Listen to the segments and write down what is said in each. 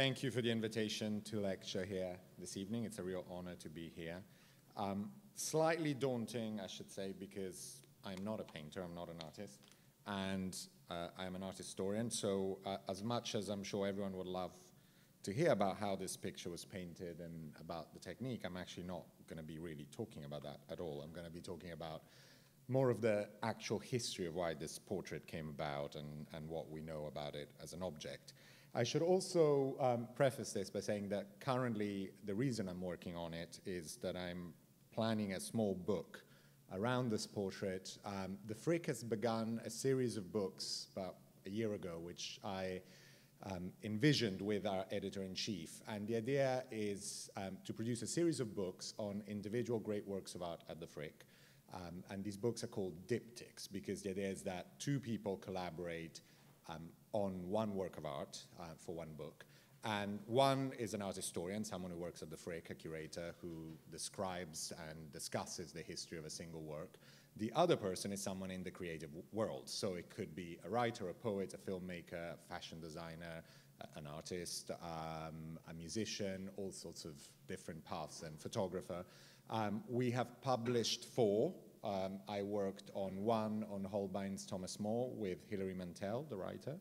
thank you for the invitation to lecture here this evening. It's a real honor to be here. Um, slightly daunting, I should say, because I'm not a painter, I'm not an artist, and uh, I'm an art historian. So, uh, as much as I'm sure everyone would love to hear about how this picture was painted and about the technique, I'm actually not going to be really talking about that at all. I'm going to be talking about more of the actual history of why this portrait came about and, and what we know about it as an object. I should also um, preface this by saying that currently the reason I'm working on it is that I'm planning a small book around this portrait. Um, the Frick has begun a series of books about a year ago, which I um, envisioned with our editor-in-chief. And the idea is um, to produce a series of books on individual great works of art at the Frick. Um, and these books are called diptychs because the idea is that two people collaborate um, on one work of art uh, for one book. And one is an art historian, someone who works at the Frick, a curator who describes and discusses the history of a single work. The other person is someone in the creative world. So it could be a writer, a poet, a filmmaker, a fashion designer, an artist, um, a musician, all sorts of different paths, and photographer. Um, we have published four. Um, I worked on one on Holbein's Thomas More with Hilary Mantel, the writer.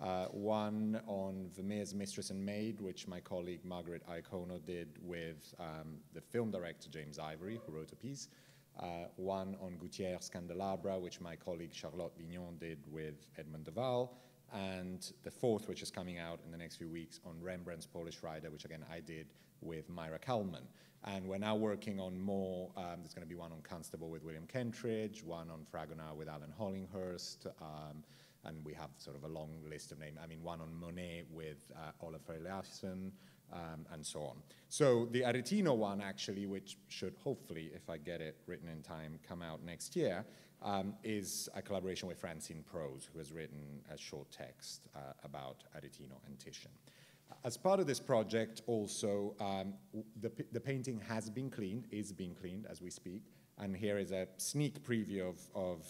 Uh, one on Vermeer's Mistress and Maid, which my colleague Margaret Iacono did with um, the film director James Ivory, who wrote a piece. Uh, one on Gouthière's Candelabra, which my colleague Charlotte Vignon did with Edmund de Waal. And the fourth, which is coming out in the next few weeks, on Rembrandt's Polish Rider, which again I did with Maira Kalman. And we're now working on more, um, there's going to be one on Constable with William Kentridge, one on Fragonard with Alan Hollinghurst, um, and we have sort of a long list of names. I mean, one on Monet with uh, Olafur Eliasson, um, and so on. So the Aretino one, actually, which should hopefully, if I get it written in time, come out next year, um, is a collaboration with Francine Prose, who has written a short text uh, about Aretino and Titian. As part of this project, also, um, the, the painting has been cleaned, is being cleaned as we speak, and here is a sneak preview of, of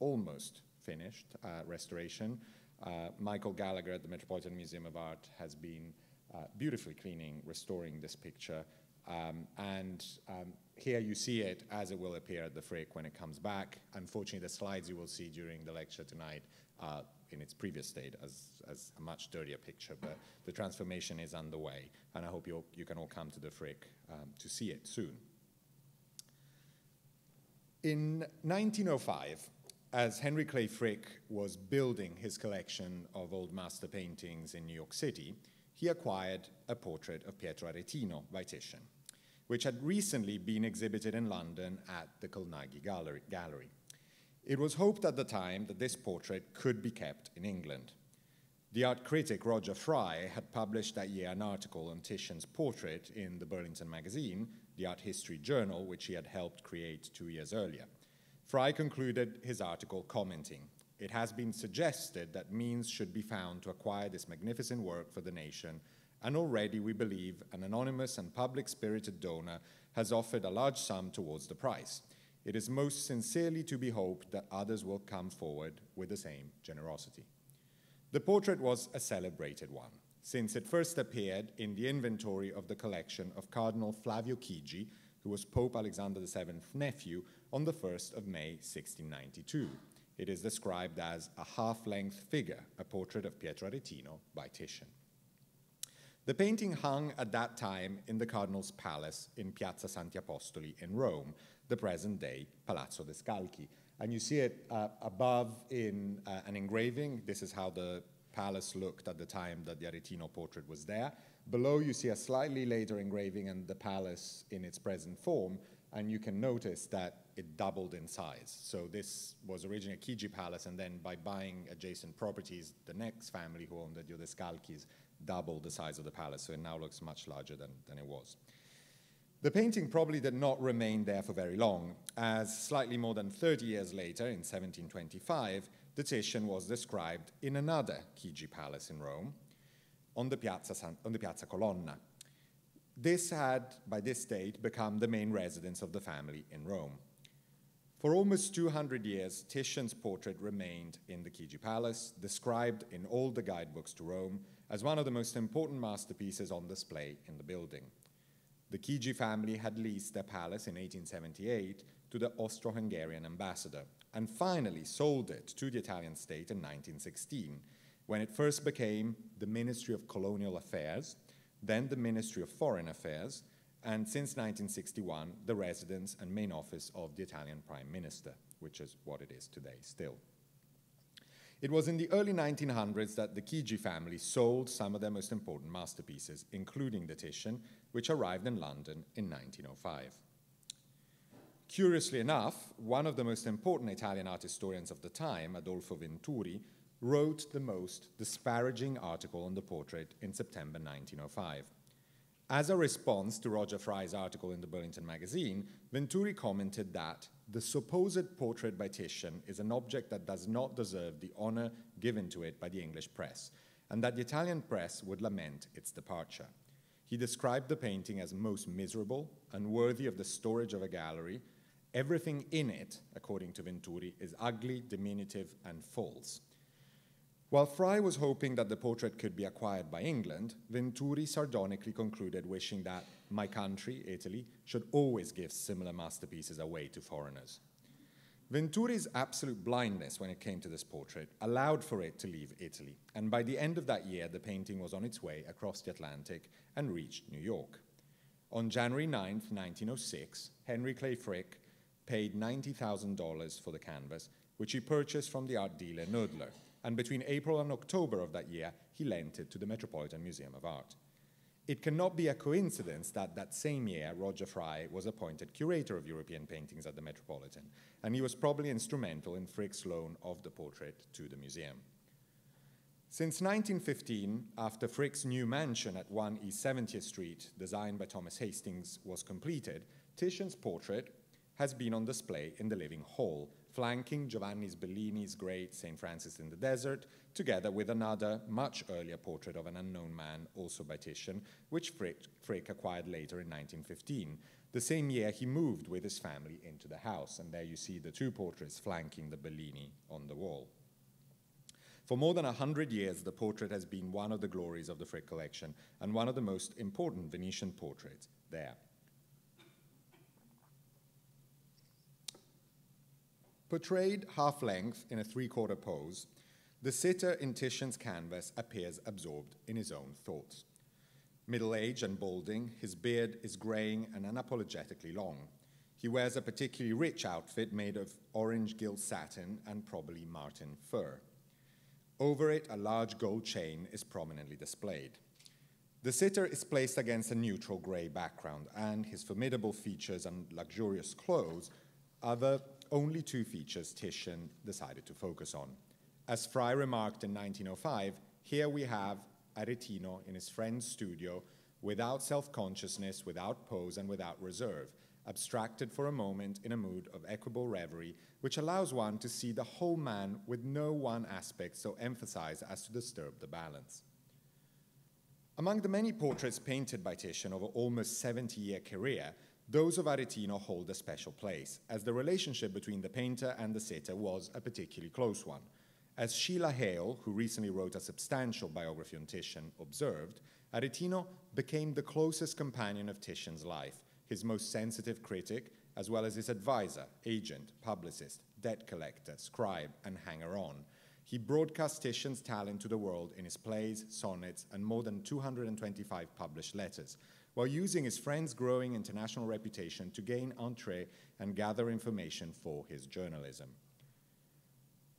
almost finished uh, restoration. Uh, Michael Gallagher at the Metropolitan Museum of Art has been uh, beautifully cleaning, restoring this picture. Um, and um, here you see it as it will appear at the Frick when it comes back. Unfortunately, the slides you will see during the lecture tonight are in its previous state as, as a much dirtier picture, but the transformation is underway, and I hope you you can all come to the Frick um, to see it soon. In 1905, as Henry Clay Frick was building his collection of old master paintings in New York City, he acquired a portrait of Pietro Aretino by Titian, which had recently been exhibited in London at the Colnaghi Gallery. Gallery. It was hoped at the time that this portrait could be kept in England. The art critic Roger Fry had published that year an article on Titian's portrait in the Burlington magazine, the art history journal, which he had helped create two years earlier. Fry concluded his article commenting, It has been suggested that means should be found to acquire this magnificent work for the nation, and already we believe an anonymous and public spirited donor has offered a large sum towards the price. It is most sincerely to be hoped that others will come forward with the same generosity. The portrait was a celebrated one, since it first appeared in the inventory of the collection of Cardinal Flavio Chigi, who was Pope Alexander VII's nephew, on the 1st of May 1692. It is described as a half length figure, a portrait of Pietro Aretino by Titian. The painting hung at that time in the Cardinal's palace in Piazza Santi Apostoli in Rome, the present day Palazzo Odescalchi. And you see it uh, above in uh, an engraving. This is how the palace looked at the time that the Aretino portrait was there. Below, you see a slightly later engraving and the palace in its present form, and you can notice that it doubled in size. So this was originally a Chigi palace, and then by buying adjacent properties, the next family who owned the Odescalchis doubled the size of the palace, so it now looks much larger than, than it was. The painting probably did not remain there for very long, as slightly more than 30 years later, in 1725, the Titian was described in another Chigi palace in Rome, on the Piazza, San, on the Piazza Colonna. This had, by this date, become the main residence of the family in Rome. For almost 200 years, Titian's portrait remained in the Chigi Palace, described in all the guidebooks to Rome, as one of the most important masterpieces on display in the building. The Chigi family had leased their palace in 1878 to the Austro-Hungarian ambassador and finally sold it to the Italian state in 1916, when it first became the Ministry of Colonial Affairs, then the Ministry of Foreign Affairs, and since 1961, the residence and main office of the Italian Prime Minister, which is what it is today still. It was in the early 1900s that the Chigi family sold some of their most important masterpieces, including the Titian, which arrived in London in 1905. Curiously enough, one of the most important Italian art historians of the time, Adolfo Venturi, wrote the most disparaging article on the portrait in September 1905. As a response to Roger Fry's article in the Burlington magazine, Venturi commented that the supposed portrait by Titian is an object that does not deserve the honor given to it by the English press, and that the Italian press would lament its departure. He described the painting as most miserable, unworthy of the storage of a gallery. Everything in it, according to Venturi, is ugly, diminutive, and false. While Fry was hoping that the portrait could be acquired by England, Venturi sardonically concluded wishing that my country, Italy, should always give similar masterpieces away to foreigners. Venturi's absolute blindness when it came to this portrait allowed for it to leave Italy, and by the end of that year, the painting was on its way across the Atlantic and reached New York. On January 9, 1906, Henry Clay Frick paid $90,000 for the canvas, which he purchased from the art dealer Knoedler, and between April and October of that year, he lent it to the Metropolitan Museum of Art. It cannot be a coincidence that that same year, Roger Fry was appointed curator of European paintings at the Metropolitan, and he was probably instrumental in Frick's loan of the portrait to the museum. Since 1915, after Frick's new mansion at 1 East 70th Street, designed by Thomas Hastings, was completed, Titian's portrait has been on display in the Living Hall, flanking Giovanni Bellini's great St. Francis in the Desert, together with another much earlier portrait of an unknown man, also by Titian, which Frick, Frick, acquired later in 1915. The same year, he moved with his family into the house, and there you see the two portraits flanking the Bellini on the wall. For more than 100 years, the portrait has been one of the glories of the Frick collection and one of the most important Venetian portraits there. Portrayed half length in a three quarter pose, the sitter in Titian's canvas appears absorbed in his own thoughts. Middle aged and balding, his beard is graying and unapologetically long. He wears a particularly rich outfit made of orange gilt satin and probably marten fur. Over it, a large gold chain is prominently displayed. The sitter is placed against a neutral gray background, and his formidable features and luxurious clothes are the only two features Titian decided to focus on. As Fry remarked in 1905, here we have Aretino in his friend's studio without self consciousness, without pose, and without reserve, abstracted for a moment in a mood of equable reverie, which allows one to see the whole man with no one aspect so emphasized as to disturb the balance. Among the many portraits painted by Titian over almost 70 year career, those of Aretino hold a special place, as the relationship between the painter and the sitter was a particularly close one. As Sheila Hale, who recently wrote a substantial biography on Titian, observed, Aretino became the closest companion of Titian's life, his most sensitive critic, as well as his advisor, agent, publicist, debt collector, scribe, and hanger on. He broadcast Titian's talent to the world in his plays, sonnets, and more than 225 published letters, while using his friend's growing international reputation to gain entree and gather information for his journalism.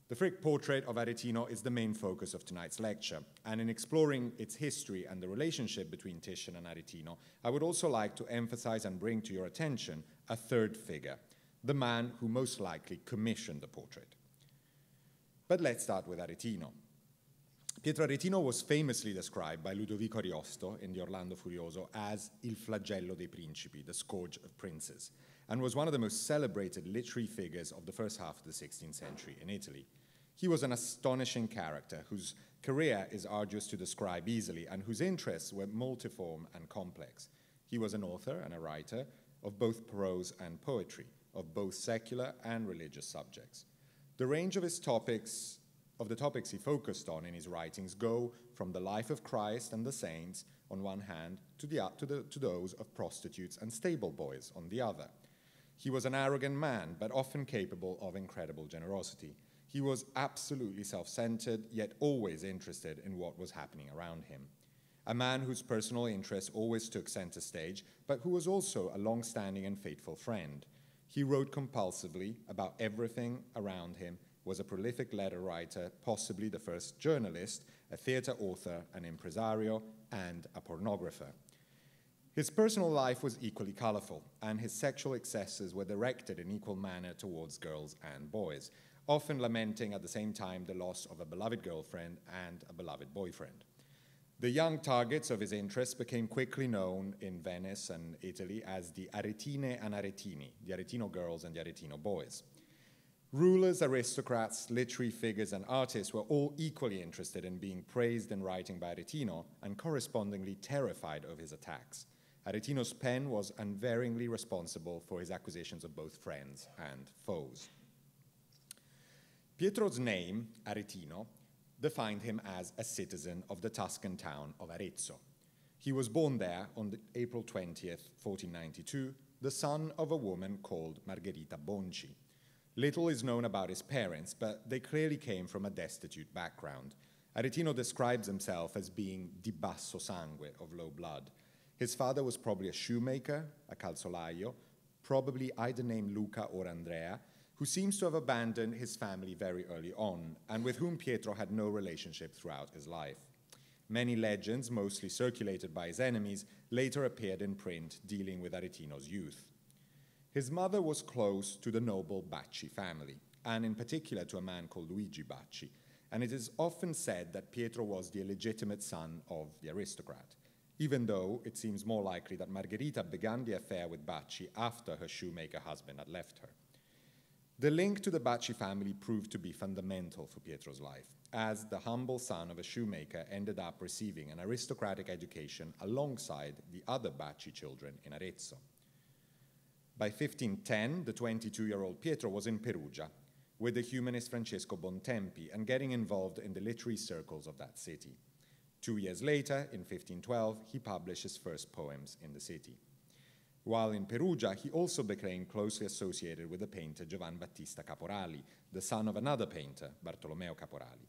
The Frick portrait of Aretino is the main focus of tonight's lecture, and in exploring its history and the relationship between Titian and Aretino, I would also like to emphasize and bring to your attention a third figure, the man who most likely commissioned the portrait. But let's start with Aretino. Pietro Aretino was famously described by Ludovico Ariosto in the Orlando Furioso as il flagello dei principi, the scourge of princes, and was one of the most celebrated literary figures of the first half of the 16th century in Italy. He was an astonishing character whose career is arduous to describe easily and whose interests were multiform and complex. He was an author and a writer of both prose and poetry, of both secular and religious subjects. The range of his topics of the topics he focused on in his writings go from the life of Christ and the saints on one hand to, the, to, the, to those of prostitutes and stable boys on the other. He was an arrogant man, but often capable of incredible generosity. He was absolutely self centered, yet always interested in what was happening around him. A man whose personal interests always took center stage, but who was also a long standing and faithful friend. He wrote compulsively about everything around him, was a prolific letter writer, possibly the first journalist, a theater author, an impresario, and a pornographer. His personal life was equally colorful, and his sexual excesses were directed in equal manner towards girls and boys, often lamenting at the same time the loss of a beloved girlfriend and a beloved boyfriend. The young targets of his interests became quickly known in Venice and Italy as the Aretine and Aretini, the Aretino girls and the Aretino boys. Rulers, aristocrats, literary figures, and artists were all equally interested in being praised and writing by Aretino and correspondingly terrified of his attacks. Aretino's pen was unvaryingly responsible for his acquisitions of both friends and foes. Pietro's name, Aretino, defined him as a citizen of the Tuscan town of Arezzo. He was born there on April 20th, 1492, the son of a woman called Margherita Bonci. Little is known about his parents, but they clearly came from a destitute background. Aretino describes himself as being di basso sangue, of low blood, his father was probably a shoemaker, a calzolaio, probably either named Luca or Andrea, who seems to have abandoned his family very early on, and with whom Pietro had no relationship throughout his life. Many legends, mostly circulated by his enemies, later appeared in print dealing with Aretino's youth. His mother was close to the noble Bacci family, and in particular to a man called Luigi Bacci, and it is often said that Pietro was the illegitimate son of the aristocrat even though it seems more likely that Margherita began the affair with Bacci after her shoemaker husband had left her. The link to the Bacci family proved to be fundamental for Pietro's life, as the humble son of a shoemaker ended up receiving an aristocratic education alongside the other Bacci children in Arezzo. By 1510, the 22 year old Pietro was in Perugia with the humanist Francesco Bontempi and getting involved in the literary circles of that city. Two years later, in 1512, he published his first poems in the city. While in Perugia, he also became closely associated with the painter Giovan Battista Caporali, the son of another painter, Bartolomeo Caporali.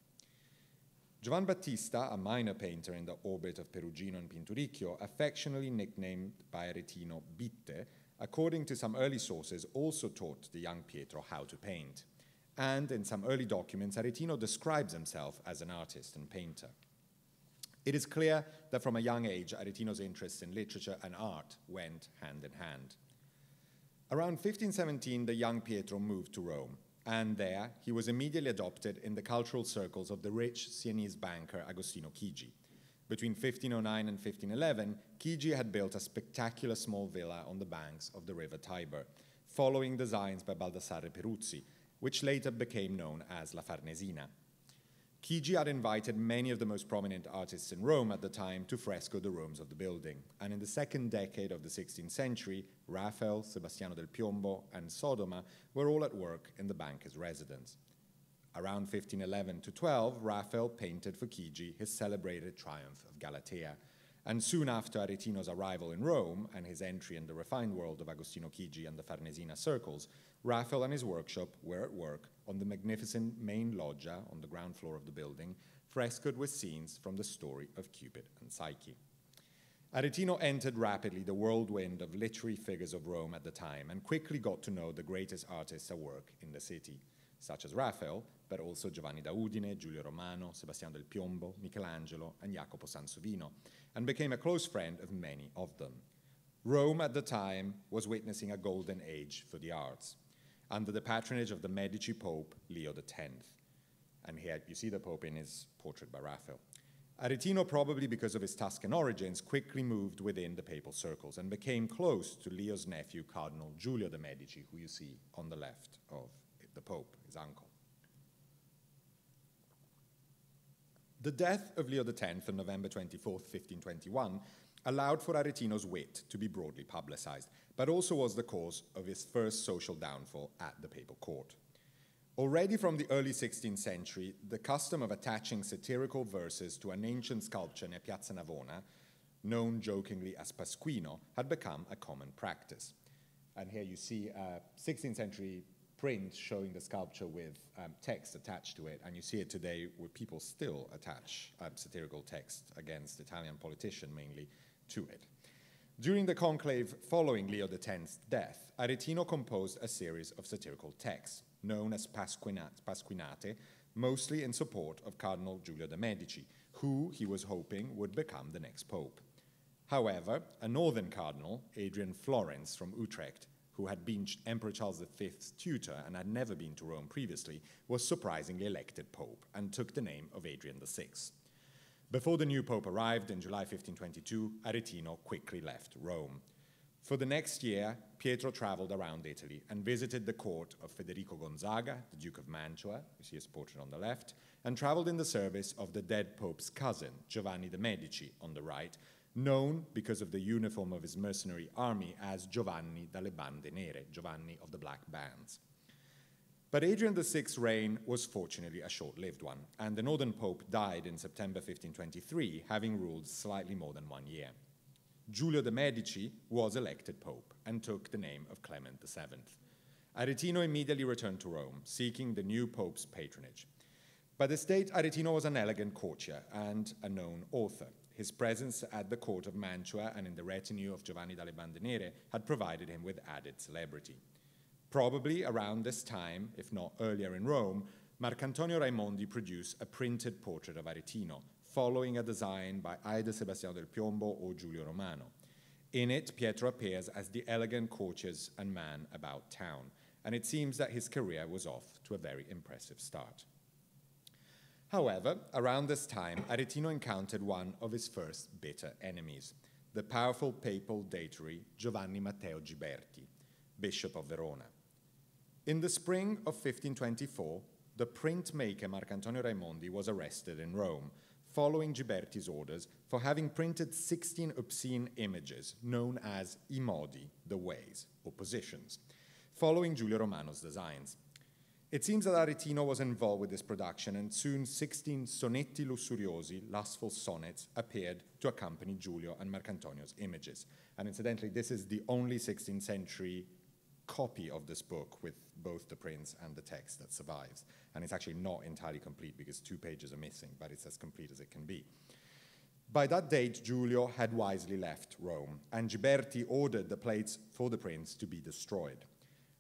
Giovan Battista, a minor painter in the orbit of Perugino and Pinturicchio, affectionately nicknamed by Aretino Bitte, according to some early sources, also taught the young Pietro how to paint. And in some early documents, Aretino describes himself as an artist and painter. It is clear that from a young age, Aretino's interests in literature and art went hand in hand. Around 1517, the young Pietro moved to Rome, and there he was immediately adopted in the cultural circles of the rich Sienese banker Agostino Chigi. Between 1509 and 1511, Chigi had built a spectacular small villa on the banks of the river Tiber, following designs by Baldassare Peruzzi, which later became known as La Farnesina. Chigi had invited many of the most prominent artists in Rome at the time to fresco the rooms of the building, and in the second decade of the 16th century, Raphael, Sebastiano del Piombo, and Sodoma were all at work in the banker's residence. Around 1511 to 12, Raphael painted for Chigi his celebrated Triumph of Galatea, and soon after Aretino's arrival in Rome and his entry in the refined world of Agostino Chigi and the Farnesina circles, Raphael and his workshop were at work on the magnificent main loggia on the ground floor of the building, frescoed with scenes from the story of Cupid and Psyche. Aretino entered rapidly the whirlwind of literary figures of Rome at the time and quickly got to know the greatest artists at work in the city, such as Raphael, but also Giovanni da Udine, Giulio Romano, Sebastiano del Piombo, Michelangelo, and Jacopo Sansovino, and became a close friend of many of them. Rome at the time was witnessing a golden age for the arts under the patronage of the Medici Pope Leo X. And here you see the Pope in his portrait by Raphael. Aretino, probably because of his Tuscan origins, quickly moved within the papal circles and became close to Leo's nephew, Cardinal Giulio de' Medici, who you see on the left of the Pope, his uncle. The death of Leo X on November 24, 1521, allowed for Aretino's wit to be broadly publicized, but also was the cause of his first social downfall at the papal court. Already from the early 16th century, the custom of attaching satirical verses to an ancient sculpture near Piazza Navona, known jokingly as Pasquino, had become a common practice. And here you see uh, a 16th century print showing the sculpture with um, text attached to it, and you see it today where people still attach um, satirical text against Italian politicians mainly to it. During the conclave following Leo X's death, Aretino composed a series of satirical texts, known as Pasquinate, mostly in support of Cardinal Giulio de' Medici, who he was hoping would become the next pope. However, a northern cardinal, Adrian Florens from Utrecht, who had been Emperor Charles V's tutor and had never been to Rome previously, was surprisingly elected pope and took the name of Adrian VI. Before the new pope arrived in July 1522, Aretino quickly left Rome. For the next year, Pietro traveled around Italy and visited the court of Federico Gonzaga, the Duke of Mantua, you see his portrait on the left, and traveled in the service of the dead pope's cousin, Giovanni de' Medici, on the right, known because of the uniform of his mercenary army as Giovanni dalle Bande Nere, Giovanni of the Black Bands. But Adrian VI's reign was fortunately a short lived one, and the northern pope died in September 1523, having ruled slightly more than one year. Giulio de' Medici was elected pope and took the name of Clement VII. Aretino immediately returned to Rome, seeking the new pope's patronage. By the state, Aretino was an elegant courtier and a known author. His presence at the court of Mantua and in the retinue of Giovanni dalle Bande Nere had provided him with added celebrity. Probably around this time, if not earlier in Rome, Marcantonio Raimondi produced a printed portrait of Aretino, following a design by either Sebastiano del Piombo or Giulio Romano. In it, Pietro appears as the elegant courtier and man about town, and it seems that his career was off to a very impressive start. However, around this time, Aretino encountered one of his first bitter enemies, the powerful papal datary Giovanni Matteo Giberti, Bishop of Verona. In the spring of 1524, the printmaker Marcantonio Raimondi was arrested in Rome, following Giberti's orders for having printed 16 obscene images known as i modi, the ways, or positions, following Giulio Romano's designs. It seems that Aretino was involved with this production, and soon 16 sonetti lussuriosi, lustful sonnets, appeared to accompany Giulio and Marcantonio's images. And incidentally, this is the only 16th century copy of this book with both the prints and the text that survives. And it's actually not entirely complete because two pages are missing, but it's as complete as it can be. By that date, Giulio had wisely left Rome, and Giberti ordered the plates for the prints to be destroyed.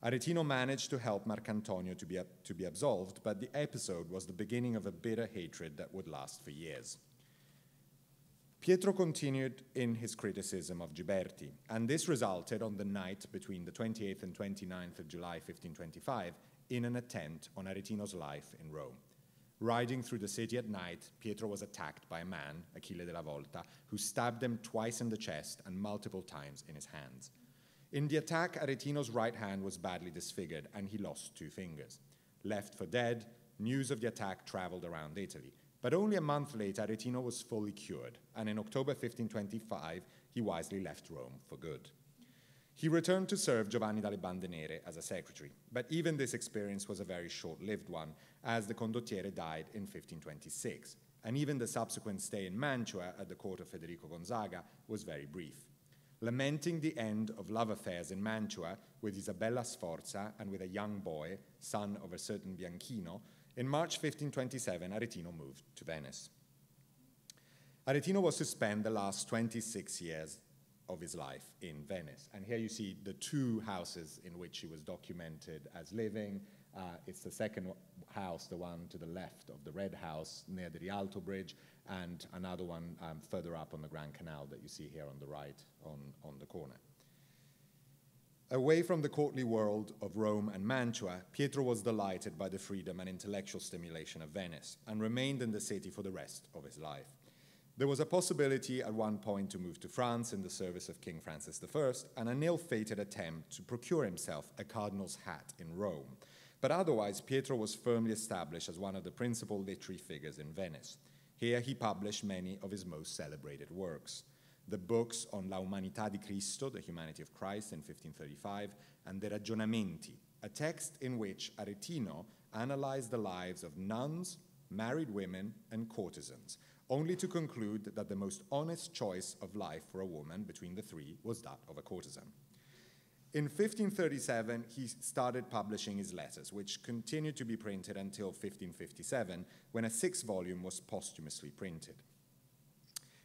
Aretino managed to help Marcantonio to be, to be absolved, but the episode was the beginning of a bitter hatred that would last for years. Pietro continued in his criticism of Giberti, and this resulted on the night between the 28th and 29th of July 1525 in an attempt on Aretino's life in Rome. Riding through the city at night, Pietro was attacked by a man, Achille della Volta, who stabbed him twice in the chest and multiple times in his hands. In the attack, Aretino's right hand was badly disfigured and he lost two fingers. Left for dead, news of the attack traveled around Italy. But only a month later, Aretino was fully cured, and in October 1525, he wisely left Rome for good. He returned to serve Giovanni dalle Bande Nere as a secretary, but even this experience was a very short lived one, as the condottiere died in 1526, and even the subsequent stay in Mantua at the court of Federico Gonzaga was very brief. Lamenting the end of love affairs in Mantua with Isabella Sforza and with a young boy, son of a certain Bianchino, in March 1527, Aretino moved to Venice. Aretino was to spend the last 26 years of his life in Venice. And here you see the two houses in which he was documented as living. Uh, it's the second house, the one to the left of the Red House near the Rialto Bridge, and another one um, further up on the Grand Canal that you see here on the right on, on the corner. Away from the courtly world of Rome and Mantua, Pietro was delighted by the freedom and intellectual stimulation of Venice and remained in the city for the rest of his life. There was a possibility at one point to move to France in the service of King Francis I, and an ill fated attempt to procure himself a cardinal's hat in Rome. But otherwise, Pietro was firmly established as one of the principal literary figures in Venice. Here he published many of his most celebrated works the books on La Umanità di Cristo, the humanity of Christ in 1535, and the Ragionamenti, a text in which Aretino analyzed the lives of nuns, married women, and courtesans, only to conclude that the most honest choice of life for a woman between the three was that of a courtesan. In 1537, he started publishing his letters, which continued to be printed until 1557, when a sixth volume was posthumously printed.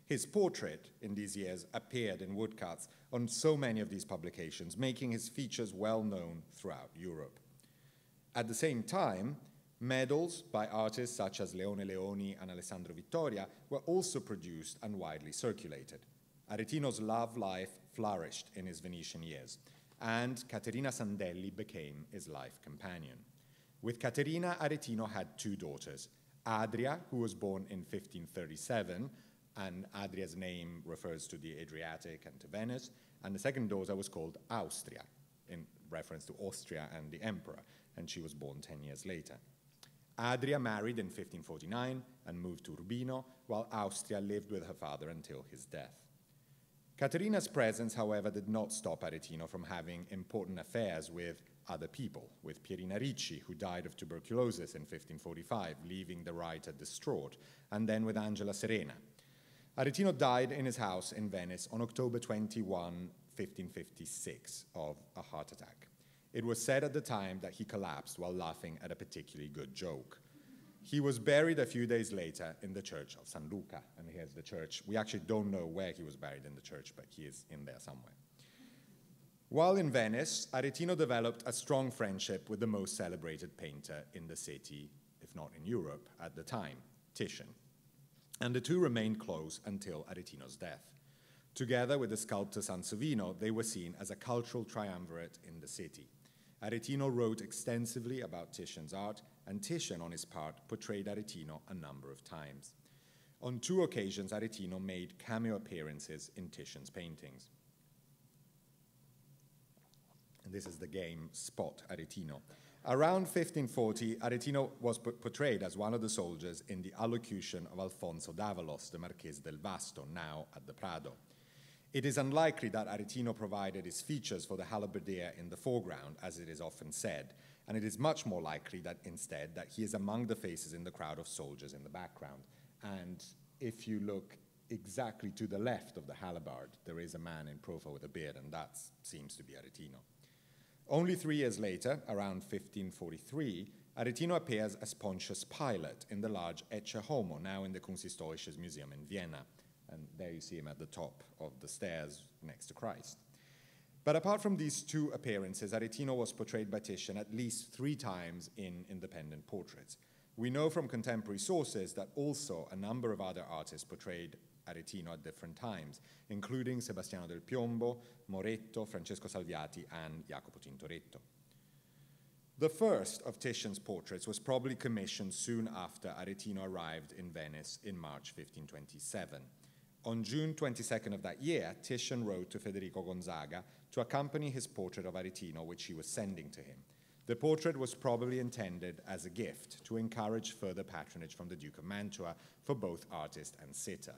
His portrait in these years appeared in woodcuts on so many of these publications, making his features well known throughout Europe. At the same time, medals by artists such as Leone Leoni and Alessandro Vittoria were also produced and widely circulated. Aretino's love life flourished in his Venetian years, and Caterina Sandelli became his life companion. With Caterina, Aretino had two daughters, Adria, who was born in 1537, and Adria's name refers to the Adriatic and to Venice, and the second daughter was called Austria, in reference to Austria and the emperor, and she was born 10 years later. Adria married in 1549 and moved to Urbino, while Austria lived with her father until his death. Caterina's presence, however, did not stop Aretino from having important affairs with other people, with Pierina Ricci, who died of tuberculosis in 1545, leaving the writer distraught, and then with Angela Serena, Aretino died in his house in Venice on October 21, 1556, of a heart attack. It was said at the time that he collapsed while laughing at a particularly good joke. He was buried a few days later in the church of San Luca, and here's the church. We actually don't know where he was buried in the church, but he is in there somewhere. While in Venice, Aretino developed a strong friendship with the most celebrated painter in the city, if not in Europe, at the time, Titian and the two remained close until Aretino's death. Together with the sculptor Sansovino, they were seen as a cultural triumvirate in the city. Aretino wrote extensively about Titian's art, and Titian, on his part, portrayed Aretino a number of times. On two occasions, Aretino made cameo appearances in Titian's paintings. And this is the game Spot Aretino. Around 1540, Aretino was portrayed as one of the soldiers in the allocution of Alfonso d'Avalos, the Marquese del Vasto, now at the Prado. It is unlikely that Aretino provided his features for the halberdier in the foreground, as it is often said, and it is much more likely that instead that he is among the faces in the crowd of soldiers in the background. And if you look exactly to the left of the halberd, there is a man in profile with a beard, and that seems to be Aretino. Only three years later, around 1543, Aretino appears as Pontius Pilate in the large Ecce Homo, now in the Kunsthistorisches Museum in Vienna. And there you see him at the top of the stairs next to Christ. But apart from these two appearances, Aretino was portrayed by Titian at least three times in independent portraits. We know from contemporary sources that also a number of other artists portrayed Aretino at different times, including Sebastiano del Piombo, Moretto, Francesco Salviati, and Jacopo Tintoretto. The first of Titian's portraits was probably commissioned soon after Aretino arrived in Venice in March 1527. On June 22nd of that year, Titian wrote to Federico Gonzaga to accompany his portrait of Aretino, which he was sending to him. The portrait was probably intended as a gift to encourage further patronage from the Duke of Mantua for both artist and sitter.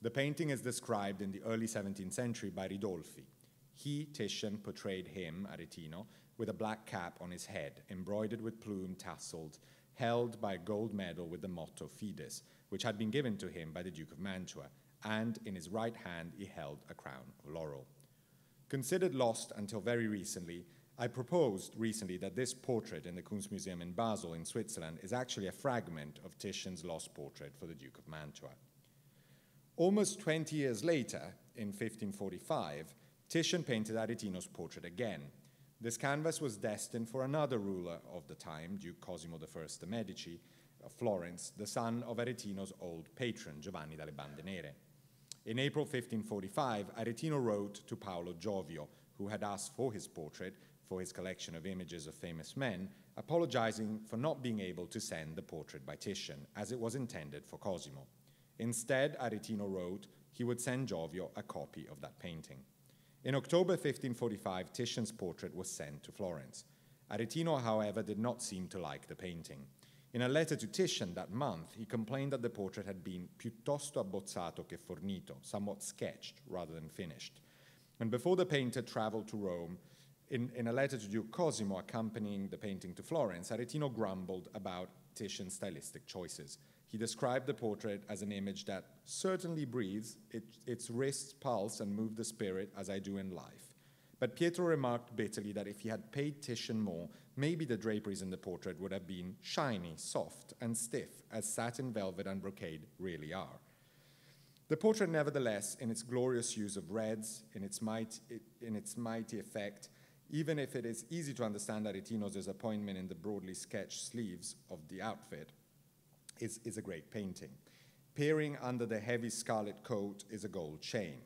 The painting is described in the early 17th century by Ridolfi. He, Titian, portrayed him, Aretino, with a black cap on his head, embroidered with plume tasseled, held by a gold medal with the motto Fides, which had been given to him by the Duke of Mantua, and in his right hand he held a crown of laurel. Considered lost until very recently, I proposed recently that this portrait in the Kunstmuseum in Basel in Switzerland is actually a fragment of Titian's lost portrait for the Duke of Mantua. Almost 20 years later, in 1545, Titian painted Aretino's portrait again. This canvas was destined for another ruler of the time, Duke Cosimo I de' Medici, of Florence, the son of Aretino's old patron, Giovanni dalle Bande Nere. In April 1545, Aretino wrote to Paolo Giovio, who had asked for his portrait for his collection of images of famous men, apologizing for not being able to send the portrait by Titian, as it was intended for Cosimo. Instead, Aretino wrote he would send Giovio a copy of that painting. In October 1545, Titian's portrait was sent to Florence. Aretino, however, did not seem to like the painting. In a letter to Titian that month, he complained that the portrait had been piuttosto abbozzato che fornito, somewhat sketched rather than finished. And before the painter traveled to Rome, In, in a letter to Duke Cosimo accompanying the painting to Florence, Aretino grumbled about Titian's stylistic choices. He described the portrait as an image that certainly breathes it, its wrist pulse and move the spirit as I do in life. But Pietro remarked bitterly that if he had paid Titian more, maybe the draperies in the portrait would have been shiny, soft, and stiff, as satin, velvet, and brocade really are. The portrait, nevertheless, in its glorious use of reds, in its, might, in its mighty effect, even if it is easy to understand Aretino's disappointment in the broadly sketched sleeves of the outfit, is, is a great painting. Peering under the heavy scarlet coat is a gold chain.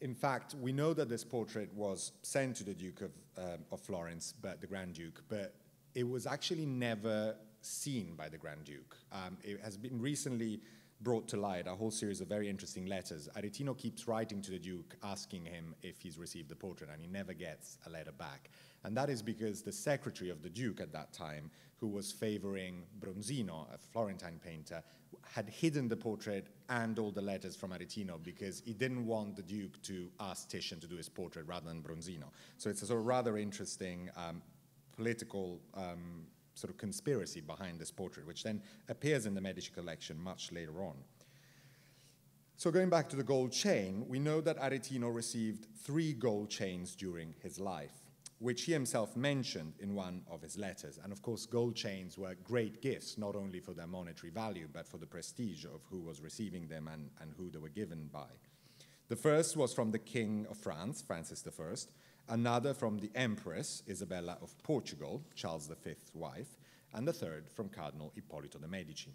In fact, we know that this portrait was sent to the Duke of, um, of Florence, but the Grand Duke, but it was actually never seen by the Grand Duke. Um, it has been recently brought to light a whole series of very interesting letters. Aretino keeps writing to the Duke asking him if he's received the portrait, and he never gets a letter back. And that is because the secretary of the Duke at that time, who was favoring Bronzino, a Florentine painter, had hidden the portrait and all the letters from Aretino because he didn't want the Duke to ask Titian to do his portrait rather than Bronzino. So it's a sort of rather interesting um, political um, sort of conspiracy behind this portrait, which then appears in the Medici collection much later on. So going back to the gold chain, we know that Aretino received three gold chains during his life, which he himself mentioned in one of his letters. And of course, gold chains were great gifts, not only for their monetary value, but for the prestige of who was receiving them and, and who they were given by. The first was from the King of France, Francis I, another from the Empress Isabella of Portugal, Charles V's wife, and the third from Cardinal Ippolito de' Medici.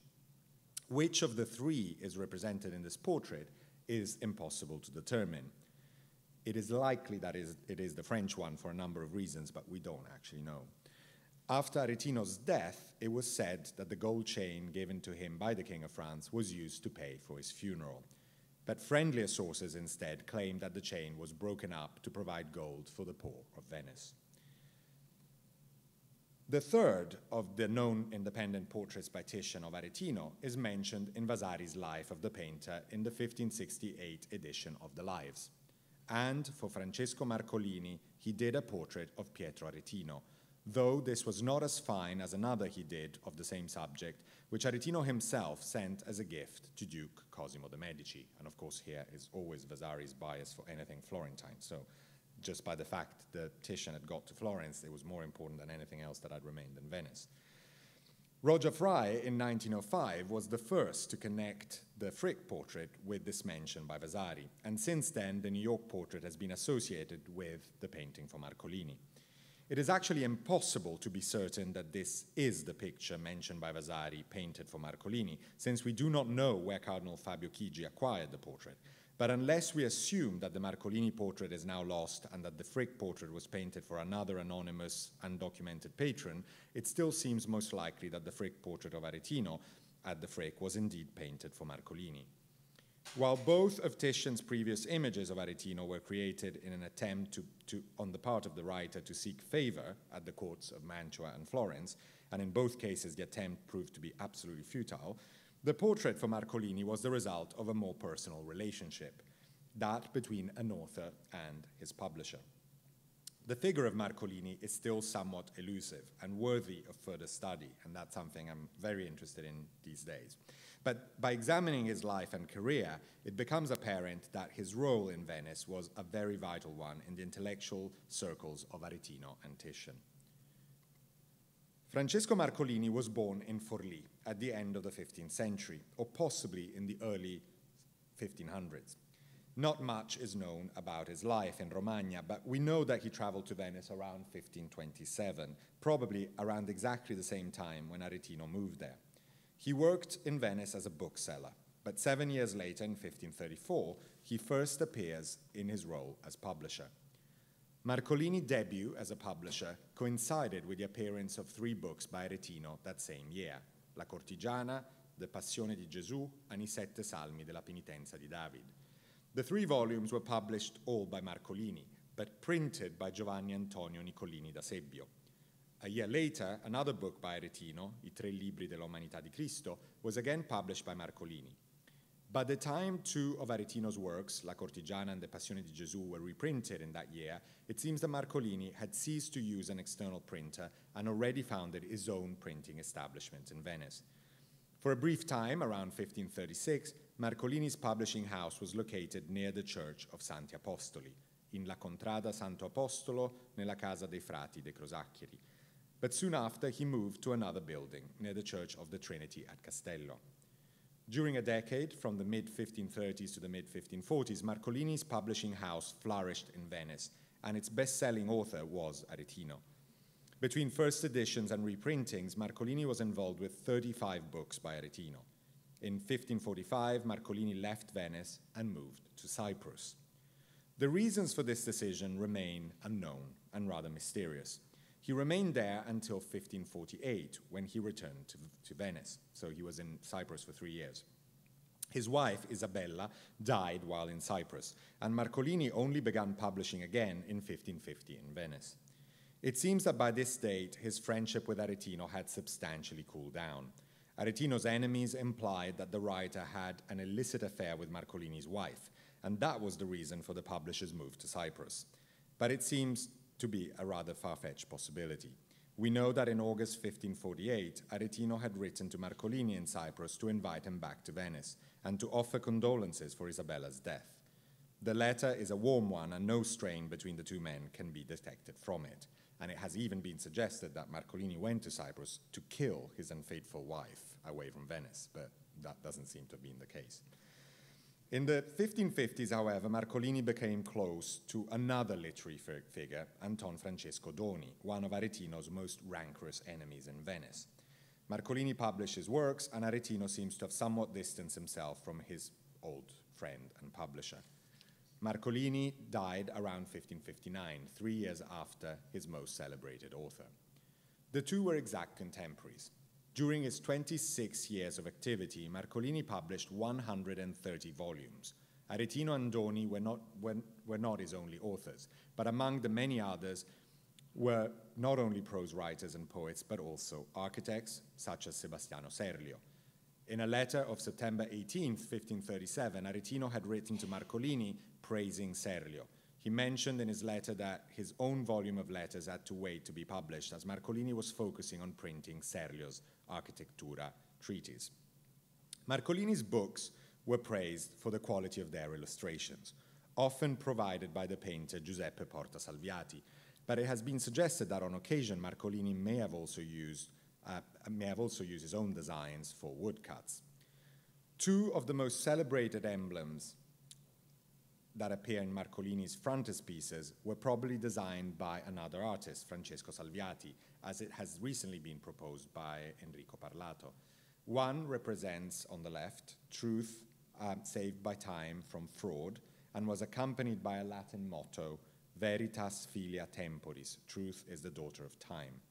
Which of the three is represented in this portrait is impossible to determine. It is likely that it is the French one for a number of reasons, but we don't actually know. After Aretino's death, it was said that the gold chain given to him by the King of France was used to pay for his funeral but friendlier sources instead claim that the chain was broken up to provide gold for the poor of Venice. The third of the known independent portraits by Titian of Aretino is mentioned in Vasari's Life of the Painter in the 1568 edition of the Lives. And for Francesco Marcolini, he did a portrait of Pietro Aretino, though this was not as fine as another he did of the same subject, which Aretino himself sent as a gift to Duke Cosimo de' Medici. And of course, here is always Vasari's bias for anything Florentine. So just by the fact that Titian had got to Florence, it was more important than anything else that had remained in Venice. Roger Fry in 1905 was the first to connect the Frick portrait with this mention by Vasari, and since then the New York portrait has been associated with the painting for Marcolini. It is actually impossible to be certain that this is the picture mentioned by Vasari painted for Marcolini, since we do not know where Cardinal Fabio Chigi acquired the portrait. But unless we assume that the Marcolini portrait is now lost and that the Frick portrait was painted for another anonymous, undocumented patron, it still seems most likely that the Frick portrait of Aretino at the Frick was indeed painted for Marcolini. While both of Titian's previous images of Aretino were created in an attempt to, to, on the part of the writer to seek favor at the courts of Mantua and Florence, and in both cases the attempt proved to be absolutely futile, the portrait for Marcolini was the result of a more personal relationship, that between an author and his publisher. The figure of Marcolini is still somewhat elusive and worthy of further study, and that's something I'm very interested in these days. But by examining his life and career, it becomes apparent that his role in Venice was a very vital one in the intellectual circles of Aretino and Titian. Francesco Marcolini was born in Forlì at the end of the 15th century, or possibly in the early 1500s. Not much is known about his life in Romagna, but we know that he traveled to Venice around 1527, probably around exactly the same time when Aretino moved there. He worked in Venice as a bookseller, but seven years later, in 1534, he first appears in his role as publisher. Marcolini's debut as a publisher coincided with the appearance of three books by Aretino that same year, La Cortigiana, The Passione di Gesù, and I Sette Salmi della Penitenza di David. The three volumes were published all by Marcolini, but printed by Giovanni Antonio Nicolini da Sabbio. A year later, another book by Aretino, I Tre Libri dell'Umanità di Cristo, was again published by Marcolini. By the time two of Aretino's works, La Cortigiana and the Passione di Gesù, were reprinted in that year, it seems that Marcolini had ceased to use an external printer and already founded his own printing establishment in Venice. For a brief time, around 1536, Marcolini's publishing house was located near the church of Santi Apostoli, in La Contrada Santo Apostolo, nella Casa dei Frati de Crosacchieri. But soon after, he moved to another building near the Church of the Trinity at Castello. During a decade, from the mid 1530s to the mid 1540s, Marcolini's publishing house flourished in Venice, and its best selling author was Aretino. Between first editions and reprintings, Marcolini was involved with 35 books by Aretino. In 1545, Marcolini left Venice and moved to Cyprus. The reasons for this decision remain unknown and rather mysterious. He remained there until 1548, when he returned to, to, Venice. So he was in Cyprus for three years. His wife, Isabella, died while in Cyprus, and Marcolini only began publishing again in 1550 in Venice. It seems that by this date, his friendship with Aretino had substantially cooled down. Aretino's enemies implied that the writer had an illicit affair with Marcolini's wife, and that was the reason for the publisher's move to Cyprus. But it seems to be a rather far-fetched possibility. We know that in August 1548, Aretino had written to Marcolini in Cyprus to invite him back to Venice and to offer condolences for Isabella's death. The letter is a warm one, and no strain between the two men can be detected from it. And it has even been suggested that Marcolini went to Cyprus to kill his unfaithful wife away from Venice, but that doesn't seem to have been the case. In the 1550s, however, Marcolini became close to another literary figure, Anton Francesco Doni, one of Aretino's most rancorous enemies in Venice. Marcolini published his works, and Aretino seems to have somewhat distanced himself from his old friend and publisher. Marcolini died around 1559, three years after his most celebrated author. The two were exact contemporaries. During his 26 years of activity, Marcolini published 130 volumes. Aretino and Doni were not, were, were not his only authors, but among the many others were not only prose writers and poets, but also architects, such as Sebastiano Serlio. In a letter of September 18, 1537, Aretino had written to Marcolini praising Serlio. He mentioned in his letter that his own volume of letters had to wait to be published as Marcolini was focusing on printing Serlio's Architectura treatise. Marcolini's books were praised for the quality of their illustrations, often provided by the painter Giuseppe Porta Salviati, but it has been suggested that on occasion Marcolini may have also used, uh, may have also used his own designs for woodcuts. Two of the most celebrated emblems that appear in Marcolini's frontispieces were probably designed by another artist, Francesco Salviati, as it has recently been proposed by Enrico Parlato. One represents, on the left, truth um, saved by time from fraud and was accompanied by a Latin motto, Veritas filia temporis, truth is the daughter of time.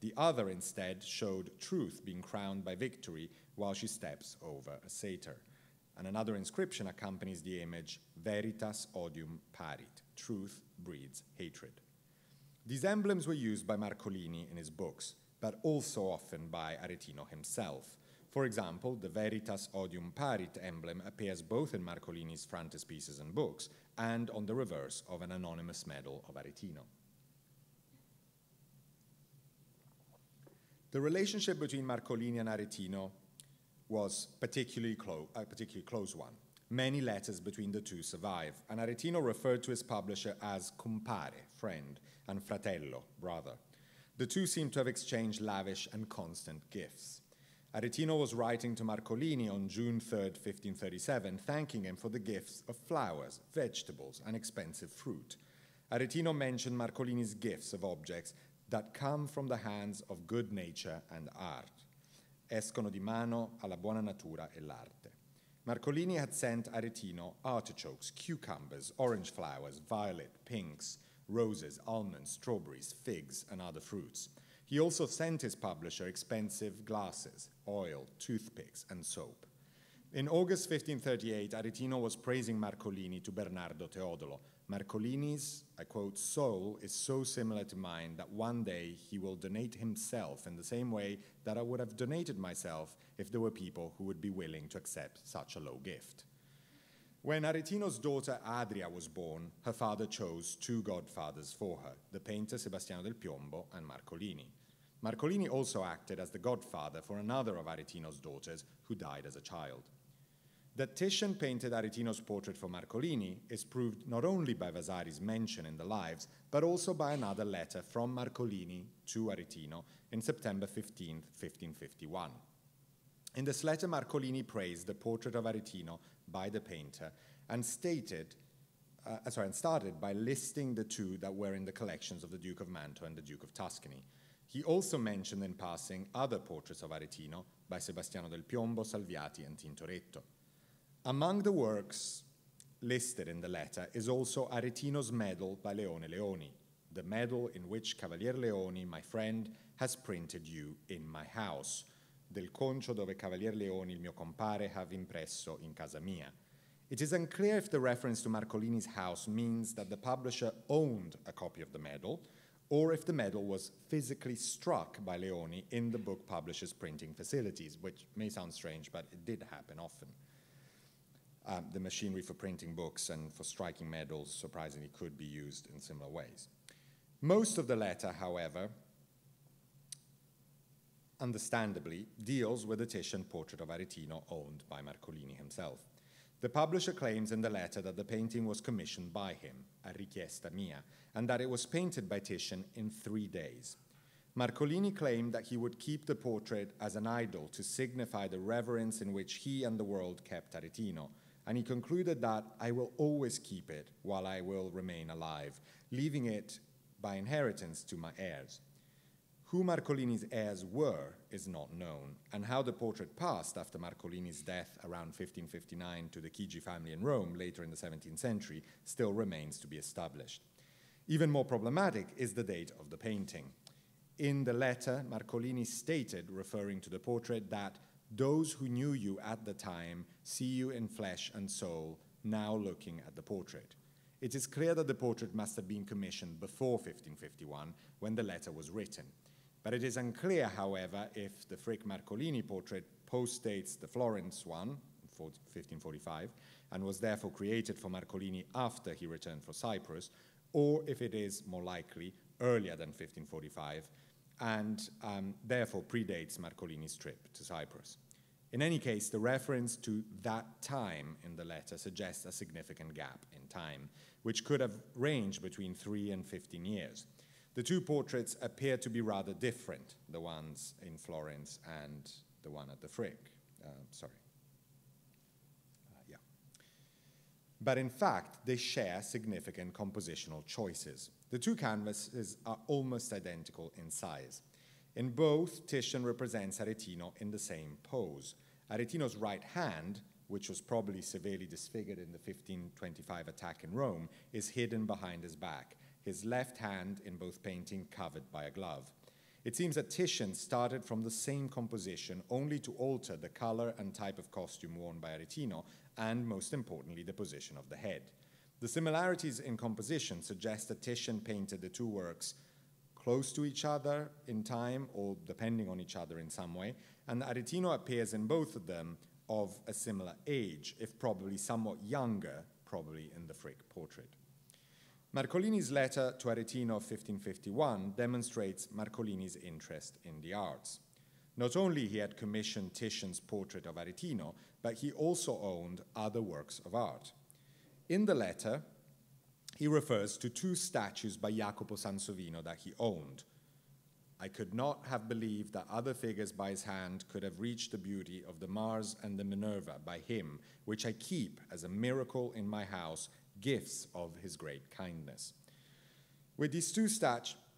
The other instead showed truth being crowned by victory while she steps over a satyr and another inscription accompanies the image Veritas odium parit, truth breeds hatred. These emblems were used by Marcolini in his books, but also often by Aretino himself. For example, the Veritas odium parit emblem appears both in Marcolini's frontispieces and books and on the reverse of an anonymous medal of Aretino. The relationship between Marcolini and Aretino was particularly clo- a particularly close one. Many letters between the two survive, and Aretino referred to his publisher as compare, friend, and fratello, brother. The two seem to have exchanged lavish and constant gifts. Aretino was writing to Marcolini on June 3, 1537, thanking him for the gifts of flowers, vegetables, and expensive fruit. Aretino mentioned Marcolini's gifts of objects that come from the hands of good nature and art escono di mano alla buona natura e l'arte. Marcolini had sent Aretino artichokes, cucumbers, orange flowers, violet, pinks, roses, almonds, strawberries, figs, and other fruits. He also sent his publisher expensive glasses, oil, toothpicks, and soap. In August 1538, Aretino was praising Marcolini to Bernardo Teodolo, Marcolini's, I quote, soul is so similar to mine that one day he will donate himself in the same way that I would have donated myself if there were people who would be willing to accept such a low gift. When Aretino's daughter Adria was born, her father chose two godfathers for her, the painter Sebastiano del Piombo and Marcolini. Marcolini also acted as the godfather for another of Aretino's daughters who died as a child. That Titian painted Aretino's portrait for Marcolini is proved not only by Vasari's mention in the Lives, but also by another letter from Marcolini to Aretino in September 15, 1551. In this letter, Marcolini praised the portrait of Aretino by the painter and stated, uh, sorry, and started by listing the two that were in the collections of the Duke of Mantua and the Duke of Tuscany. He also mentioned in passing other portraits of Aretino by Sebastiano del Piombo, Salviati, and Tintoretto. Among the works listed in the letter is also Aretino's medal by Leone Leoni, the medal in which Cavalier Leoni, my friend, has printed you in my house, del concio dove Cavalier Leoni, il mio compare, have impresso in casa mia. It is unclear if the reference to Marcolini's house means that the publisher owned a copy of the medal, or if the medal was physically struck by Leoni in the book publisher's printing facilities, which may sound strange, but it did happen often um, the machinery for printing books and for striking medals surprisingly could be used in similar ways. Most of the letter, however, understandably, deals with the Titian portrait of Aretino owned by Marcolini himself. The publisher claims in the letter that the painting was commissioned by him, a richiesta mia, and that it was painted by Titian in three days. Marcolini claimed that he would keep the portrait as an idol to signify the reverence in which he and the world kept Aretino, and he concluded that I will always keep it while I will remain alive, leaving it by inheritance to my heirs. Who Marcolini's heirs were is not known, and how the portrait passed after Marcolini's death around 1559 to the Chigi family in Rome later in the 17th century still remains to be established. Even more problematic is the date of the painting. In the letter, Marcolini stated, referring to the portrait, that those who knew you at the time see you in flesh and soul, now looking at the portrait. It is clear that the portrait must have been commissioned before 1551, when the letter was written. But it is unclear, however, if the Frick Marcolini portrait postdates the Florence one, 1545, and was therefore created for Marcolini after he returned from Cyprus, or if it is more likely earlier than 1545, and um, therefore predates Marcolini's trip to Cyprus. In any case, the reference to that time in the letter suggests a significant gap in time, which could have ranged between 3 and 15 years. The two portraits appear to be rather different, the ones in Florence and the one at the Frick. Uh, sorry. Uh, yeah. But in fact, they share significant compositional choices. The two canvases are almost identical in size. In both, Titian represents Aretino in the same pose. Aretino's right hand, which was probably severely disfigured in the 1525 attack in Rome, is hidden behind his back, his left hand in both painting covered by a glove. It seems that Titian started from the same composition, only to alter the color and type of costume worn by Aretino, and most importantly, the position of the head. The similarities in composition suggest that Titian painted the two works close to each other in time or depending on each other in some way, and Aretino appears in both of them of a similar age, if probably somewhat younger, probably in the Frick portrait. Marcolini's letter to Aretino of 1551 demonstrates Marcolini's interest in the arts. Not only he had commissioned Titian's portrait of Aretino, but he also owned other works of art. In the letter, he refers to two statues by Jacopo Sansovino that he owned. I could not have believed that other figures by his hand could have reached the beauty of the Mars and the Minerva by him, which I keep as a miracle in my house, gifts of his great kindness. With these two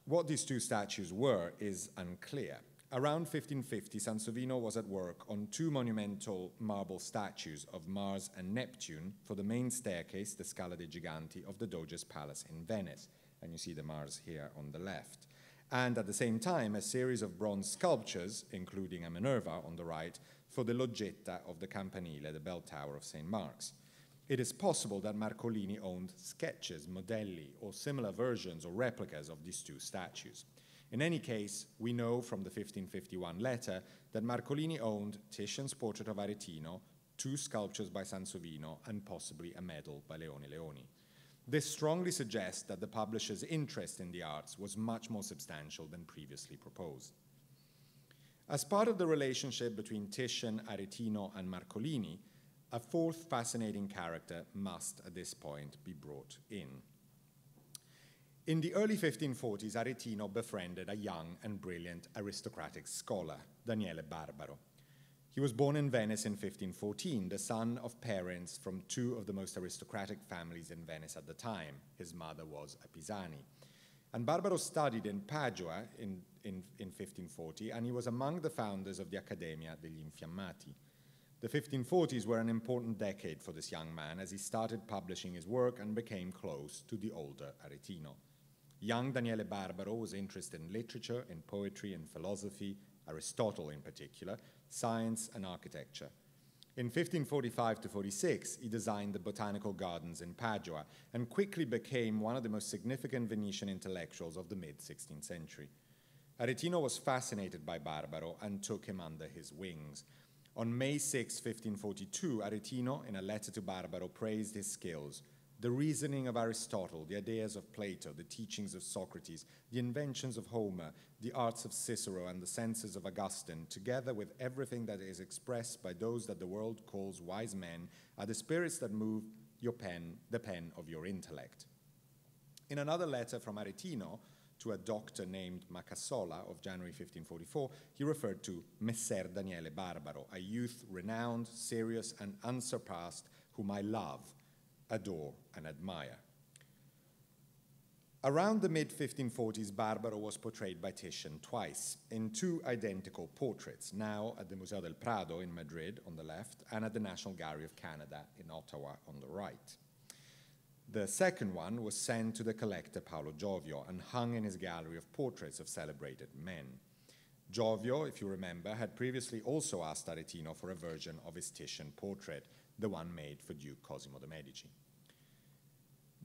what these two statues were is unclear. Around 1550, Sansovino was at work on two monumental marble statues of Mars and Neptune for the main staircase, the Scala dei Giganti, of the Doge's Palace in Venice. And you see the Mars here on the left. And at the same time, a series of bronze sculptures, including a Minerva on the right, for the Loggetta of the Campanile, the bell tower of St. Mark's. it is possible that Marcolini owned sketches, modelli, or similar versions or replicas of these two statues. In any case, we know from the 1551 letter that Marcolini owned Titian's portrait of Aretino, two sculptures by Sansovino, and possibly a medal by Leone Leoni. This strongly suggests that the publisher's interest in the arts was much more substantial than previously proposed. As part of the relationship between Titian, Aretino, and Marcolini, a fourth fascinating character must, at this point, be brought in. In the early 1540s, Aretino befriended a young and brilliant aristocratic scholar, Daniele Barbaro. He was born in Venice in 1514, the son of parents from two of the most aristocratic families in Venice at the time. His mother was a Pisani. And Barbaro studied in Padua in, in, in 1540, and he was among the founders of the Accademia degli Infiammati. The 1540s were an important decade for this young man as he started publishing his work and became close to the older Aretino. Young Daniele Barbaro was interested in literature, in poetry, in philosophy, Aristotle in particular, science, and architecture. In 1545 to 46, he designed the botanical gardens in Padua and quickly became one of the most significant Venetian intellectuals of the mid 16th century. Aretino was fascinated by Barbaro and took him under his wings. On May 6, 1542, Aretino, in a letter to Barbaro, praised his skills the reasoning of Aristotle, the ideas of Plato, the teachings of Socrates, the inventions of Homer, the arts of Cicero, and the senses of Augustine, together with everything that is expressed by those that the world calls wise men, are the spirits that move your pen, the pen of your intellect. In another letter from Aretino to a doctor named Macassola of January 1544, he referred to Messer Daniele Barbaro, a youth renowned, serious, and unsurpassed, whom I love adore, and admire. Around the mid 1540s, Barbaro was portrayed by Titian twice in two identical portraits, now at the Museo del Prado in Madrid on the left and at the National Gallery of Canada in Ottawa on the right. The second one was sent to the collector Paolo Giovio and hung in his gallery of portraits of celebrated men. Giovio, if you remember, had previously also asked Aretino for a version of his Titian portrait, the one made for Duke Cosimo de' Medici.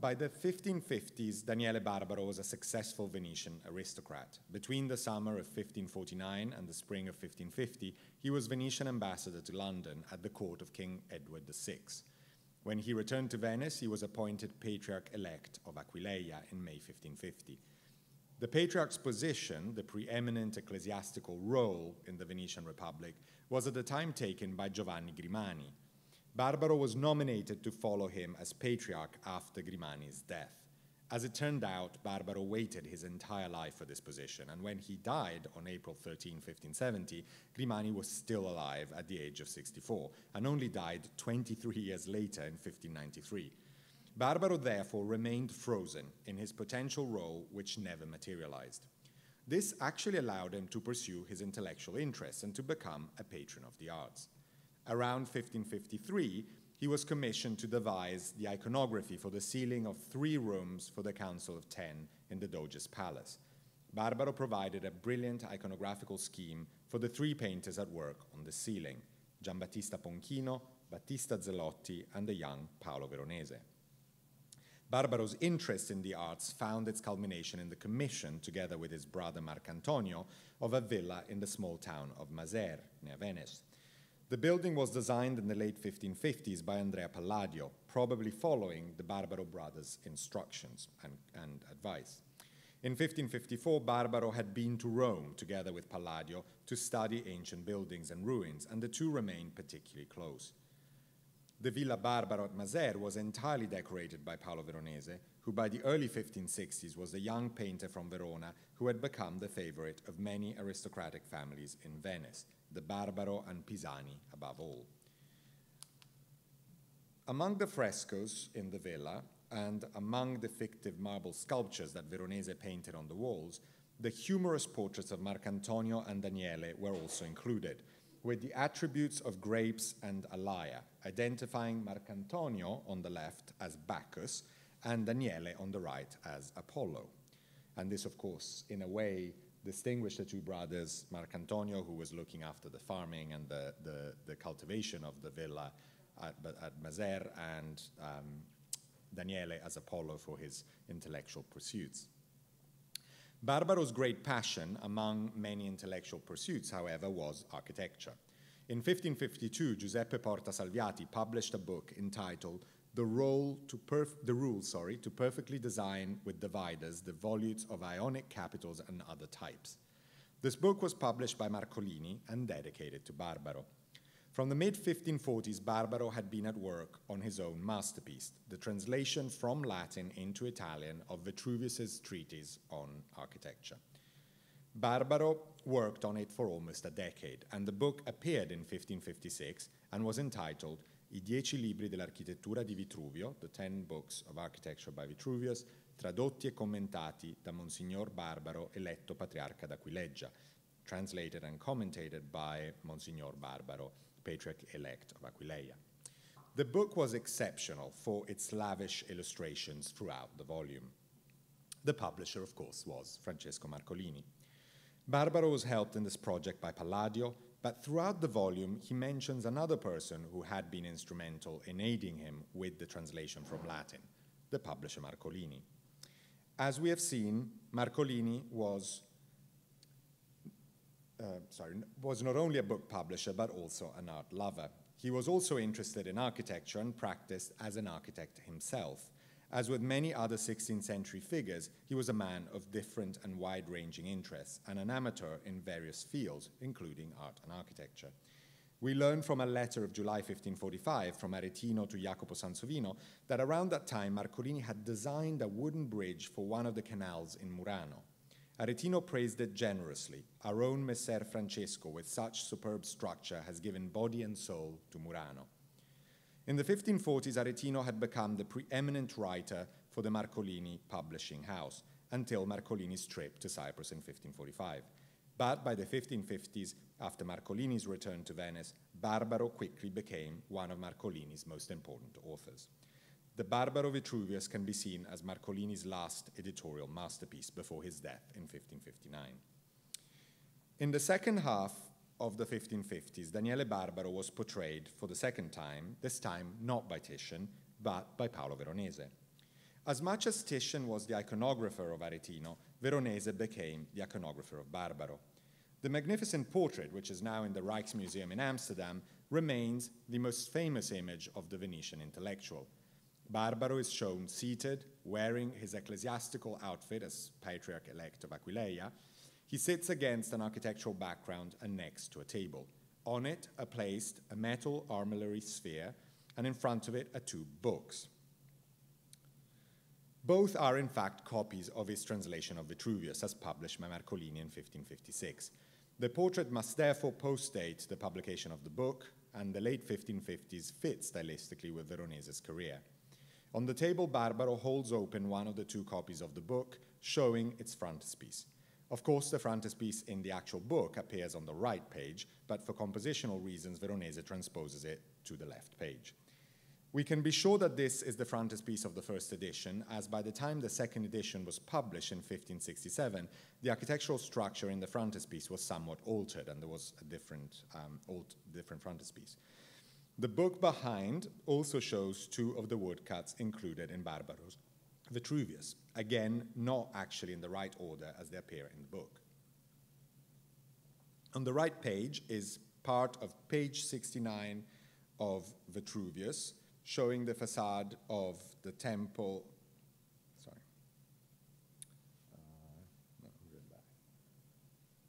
By the 1550s, Daniele Barbaro was a successful Venetian aristocrat. Between the summer of 1549 and the spring of 1550, he was Venetian ambassador to London at the court of King Edward VI. When he returned to Venice, he was appointed Patriarch elect of Aquileia in May 1550. The Patriarch's position, the preeminent ecclesiastical role in the Venetian Republic, was at the time taken by Giovanni Grimani, Barbaro was nominated to follow him as patriarch after Grimani's death. As it turned out, Barbaro waited his entire life for this position, and when he died on April 13, 1570, Grimani was still alive at the age of 64, and only died 23 years later in 1593. Barbaro therefore remained frozen in his potential role, which never materialized. This actually allowed him to pursue his intellectual interests and to become a patron of the arts. Around 1553, he was commissioned to devise the iconography for the ceiling of three rooms for the Council of Ten in the Doge's Palace. Barbaro provided a brilliant iconographical scheme for the three painters at work on the ceiling Giambattista Ponchino, Battista Zelotti, and the young Paolo Veronese. Barbaro's interest in the arts found its culmination in the commission, together with his brother Marcantonio, of a villa in the small town of Maser, near Venice. The building was designed in the late 1550s by Andrea Palladio, probably following the Barbaro brothers' instructions and, and advice. In 1554, Barbaro had been to Rome together with Palladio to study ancient buildings and ruins, and the two remained particularly close. The Villa Barbaro at Maser was entirely decorated by Paolo Veronese, who by the early 1560s was a young painter from Verona who had become the favorite of many aristocratic families in Venice, the Barbaro and Pisani above all. Among the frescoes in the villa and among the fictive marble sculptures that Veronese painted on the walls, the humorous portraits of Marcantonio and Daniele were also included, with the attributes of grapes and a lyre, identifying Marcantonio on the left as Bacchus and Daniele on the right as Apollo. And this, of course, in a way, distinguished the two brothers, Marcantonio, who was looking after the farming and the, the, the cultivation of the villa, at, at Maser and um, Daniele as Apollo for his intellectual pursuits. Barbaro's great passion among many intellectual pursuits, however, was architecture. In 1552, Giuseppe Porta Salviati published a book entitled the, role to the rule sorry, to perfectly design with dividers the volutes of Ionic capitals and other types. This book was published by Marcolini and dedicated to Barbaro. From the mid 1540s, Barbaro had been at work on his own masterpiece, the translation from Latin into Italian of Vitruvius's treatise on architecture. Barbaro worked on it for almost a decade, and the book appeared in 1556 and was entitled I Dieci Libri dell'Architettura di Vitruvio, the Ten Books of Architecture by Vitruvius, tradotti e commentati da Monsignor Barbaro, eletto Patriarca d'Aquileggia, translated and commentated by Monsignor Barbaro, Patriarch elect of Aquileia. The book was exceptional for its lavish illustrations throughout the volume. The publisher, of course, was Francesco Marcolini. Barbaro was helped in this project by Palladio, but throughout the volume, he mentions another person who had been instrumental in aiding him with the translation from Latin, the publisher Marcolini. As we have seen, Marcolini was, uh, sorry, was not only a book publisher, but also an art lover. He was also interested in architecture and practiced as an architect himself. As with many other 16th century figures, he was a man of different and wide ranging interests and an amateur in various fields, including art and architecture. We learn from a letter of July 1545 from Aretino to Jacopo Sansovino that around that time Marcolini had designed a wooden bridge for one of the canals in Murano. Aretino praised it generously. Our own Messer Francesco, with such superb structure, has given body and soul to Murano. In the 1540s, Aretino had become the preeminent writer for the Marcolini publishing house until Marcolini's trip to Cyprus in 1545. But by the 1550s, after Marcolini's return to Venice, Barbaro quickly became one of Marcolini's most important authors. The Barbaro Vitruvius can be seen as Marcolini's last editorial masterpiece before his death in 1559. In the second half of the 1550s, Daniele Barbaro was portrayed for the second time, this time not by Titian, but by Paolo Veronese. As much as Titian was the iconographer of Aretino, Veronese became the iconographer of Barbaro. The magnificent portrait, which is now in the Rijksmuseum in Amsterdam, remains the most famous image of the Venetian intellectual. Barbaro is shown seated, wearing his ecclesiastical outfit as Patriarch elect of Aquileia, he sits against an architectural background and next to a table. On it are placed a metal armillary sphere, and in front of it are two books. Both are, in fact, copies of his translation of Vitruvius, as published by Marcolini in 1556. The portrait must therefore postdate the publication of the book, and the late 1550s fits stylistically with Veronese's career. On the table, Barbaro holds open one of the two copies of the book, showing its frontispiece. Of course, the frontispiece in the actual book appears on the right page, but for compositional reasons, Veronese transposes it to the left page. We can be sure that this is the frontispiece of the first edition, as by the time the second edition was published in 1567, the architectural structure in the frontispiece was somewhat altered, and there was a different, um, different frontispiece. The book behind also shows two of the woodcuts included in Barbaro's Vitruvius, again, not actually in the right order as they appear in the book. On the right page is part of page 69 of Vitruvius, showing the facade of the temple. Sorry. Uh, no,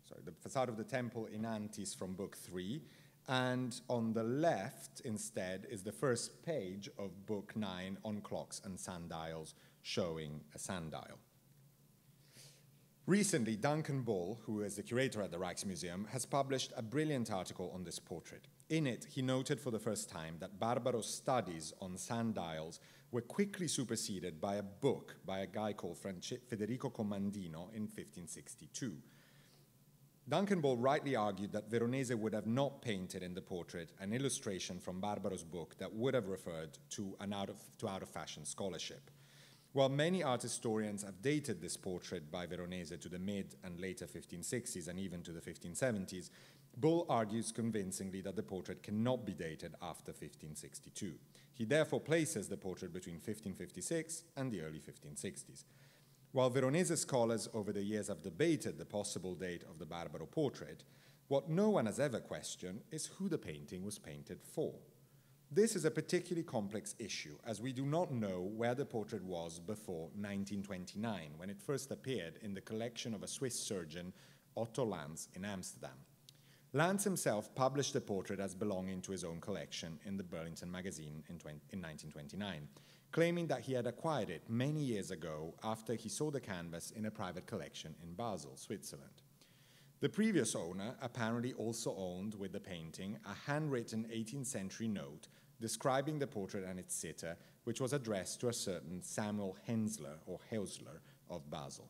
Sorry, the facade of the temple in Antis from book three. And on the left, instead, is the first page of book nine on clocks and sundials, showing a sundial. Recently, Duncan Bull, who is the curator at the Rijksmuseum, has published a brilliant article on this portrait. In it, he noted for the first time that Barbaro's studies on sundials were quickly superseded by a book by a guy called Federico Commandino in 1562. Duncan Bull rightly argued that Veronese would have not painted in the portrait an illustration from Barbaro's book that would have referred to, an out, of, to out of fashion scholarship. While many art historians have dated this portrait by Veronese to the mid and later 1560s and even to the 1570s, Bull argues convincingly that the portrait cannot be dated after 1562. He therefore places the portrait between 1556 and the early 1560s. While Veronese scholars over the years have debated the possible date of the Barbaro portrait, what no one has ever questioned is who the painting was painted for. This is a particularly complex issue, as we do not know where the portrait was before 1929, when it first appeared in the collection of a Swiss surgeon, Otto Lanz, in Amsterdam. Lanz himself published the portrait as belonging to his own collection in the Burlington magazine in, 20, in 1929, claiming that he had acquired it many years ago after he saw the canvas in a private collection in Basel, Switzerland. The previous owner apparently also owned with the painting a handwritten 18th century note describing the portrait and its sitter, which was addressed to a certain Samuel Hensler or Hausler of Basel.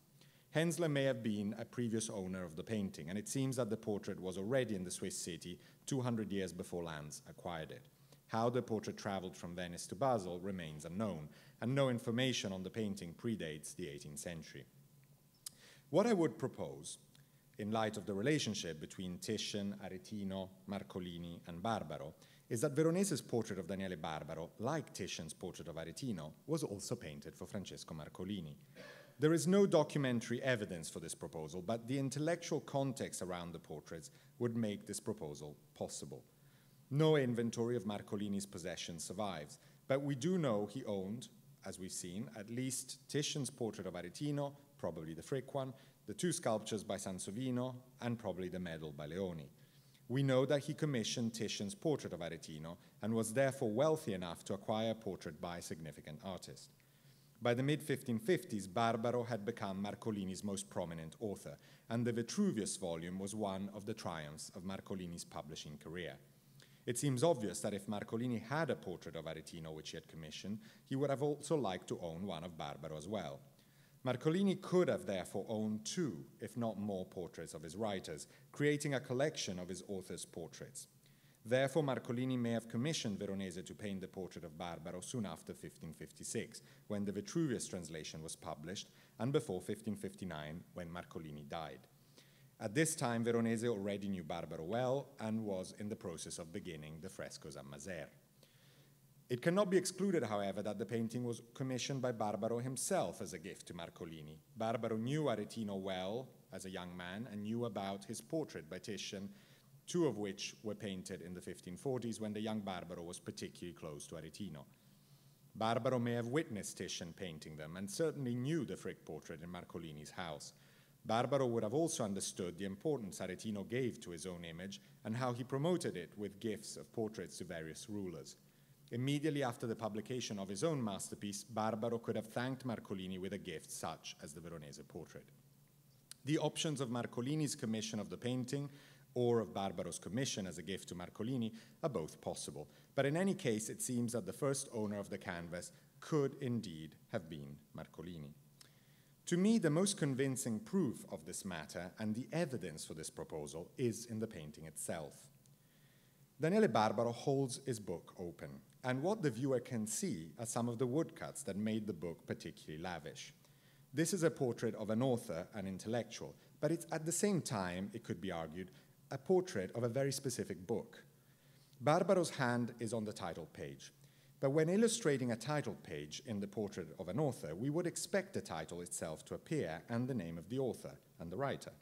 Hensler may have been a previous owner of the painting, and it seems that the portrait was already in the Swiss city 200 years before Lanz acquired it. How the portrait traveled from Venice to Basel remains unknown, and no information on the painting predates the 18th century. What I would propose, in light of the relationship between Titian, Aretino, Marcolini, and Barbaro, is that Veronese's portrait of Daniele Barbaro, like Titian's portrait of Aretino, was also painted for Francesco Marcolini. There is no documentary evidence for this proposal, but the intellectual context around the portraits would make this proposal possible. No inventory of Marcolini's possessions survives, but we do know he owned, as we've seen, at least Titian's portrait of Aretino, probably the Frick one, the two sculptures by Sansovino, and probably the medal by Leoni we know that he commissioned Titian's portrait of Aretino and was therefore wealthy enough to acquire a portrait by a significant artist. By the mid 1550s, Barbaro had become Marcolini's most prominent author, and the Vitruvius volume was one of the triumphs of Marcolini's publishing career. It seems obvious that if Marcolini had a portrait of Aretino which he had commissioned, he would have also liked to own one of Barbaro as well. Marcolini could have therefore owned two, if not more, portraits of his writers, creating a collection of his authors' portraits. Therefore, Marcolini may have commissioned Veronese to paint the portrait of Barbaro soon after 1556, when the Vitruvius translation was published, and before 1559, when Marcolini died. At this time, Veronese already knew Barbaro well and was in the process of beginning the frescoes at Maser. It cannot be excluded, however, that the painting was commissioned by Barbaro himself as a gift to Marcolini. Barbaro knew Aretino well as a young man and knew about his portrait by Titian, two of which were painted in the 1540s when the young Barbaro was particularly close to Aretino. Barbaro may have witnessed Titian painting them and certainly knew the Frick portrait in Marcolini's house. Barbaro would have also understood the importance Aretino gave to his own image and how he promoted it with gifts of portraits to various rulers. Immediately after the publication of his own masterpiece, Barbaro could have thanked Marcolini with a gift such as the Veronese portrait. The options of Marcolini's commission of the painting or of Barbaro's commission as a gift to Marcolini are both possible, but in any case, it seems that the first owner of the canvas could indeed have been Marcolini. To me, the most convincing proof of this matter and the evidence for this proposal is in the painting itself. Daniele Barbaro holds his book open, and what the viewer can see are some of the woodcuts that made the book particularly lavish. This is a portrait of an author, an intellectual, but it's at the same time, it could be argued, a portrait of a very specific book. Barbaro's hand is on the title page, but when illustrating a title page in the portrait of an author, we would expect the title itself to appear and the name of the author and the writer.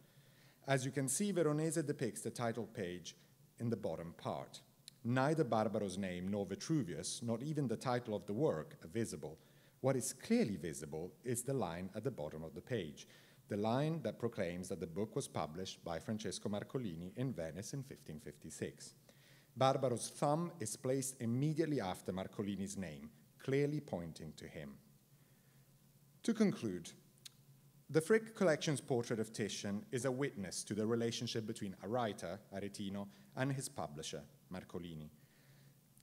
As you can see, Veronese depicts the title page in the bottom part. Neither Barbaro's name nor Vitruvius, not even the title of the work, are visible. What is clearly visible is the line at the bottom of the page, the line that proclaims that the book was published by Francesco Marcolini in Venice in 1556. Barbaro's thumb is placed immediately after Marcolini's name, clearly pointing to him. To conclude, the Frick Collection's portrait of Titian is a witness to the relationship between a writer, Aretino, and his publisher, Marcolini.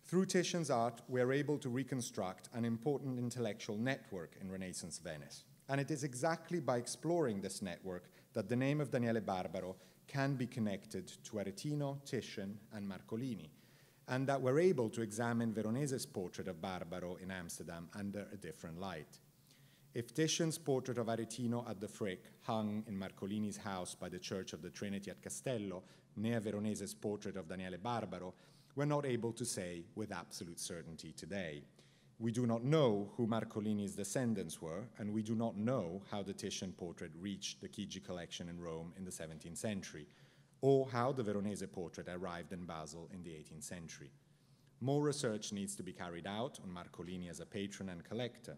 Through Titian's art, we are able to reconstruct an important intellectual network in Renaissance Venice. And it is exactly by exploring this network that the name of Daniele Barbaro can be connected to Aretino, Titian, and Marcolini, and that we're able to examine Veronese's portrait of Barbaro in Amsterdam under a different light. If Titian's portrait of Aretino at the Frick, hung in Marcolini's house by the Church of the Trinity at Castello, near Veronese's portrait of Daniele Barbaro, we're not able to say with absolute certainty today. We do not know who Marcolini's descendants were, and we do not know how the Titian portrait reached the Chigi collection in Rome in the 17th century, or how the Veronese portrait arrived in Basel in the 18th century. More research needs to be carried out on Marcolini as a patron and collector,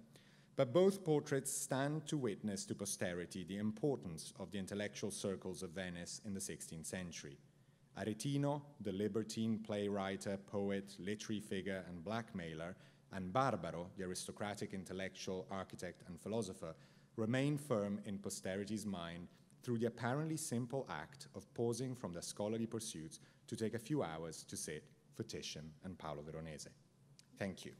but both portraits stand to witness to posterity the importance of the intellectual circles of Venice in the 16th century. Aretino, the libertine playwright, poet, literary figure, and blackmailer, and Barbaro, the aristocratic intellectual, architect, and philosopher, remain firm in posterity's mind through the apparently simple act of pausing from their scholarly pursuits to take a few hours to sit for Titian and Paolo Veronese. Thank you.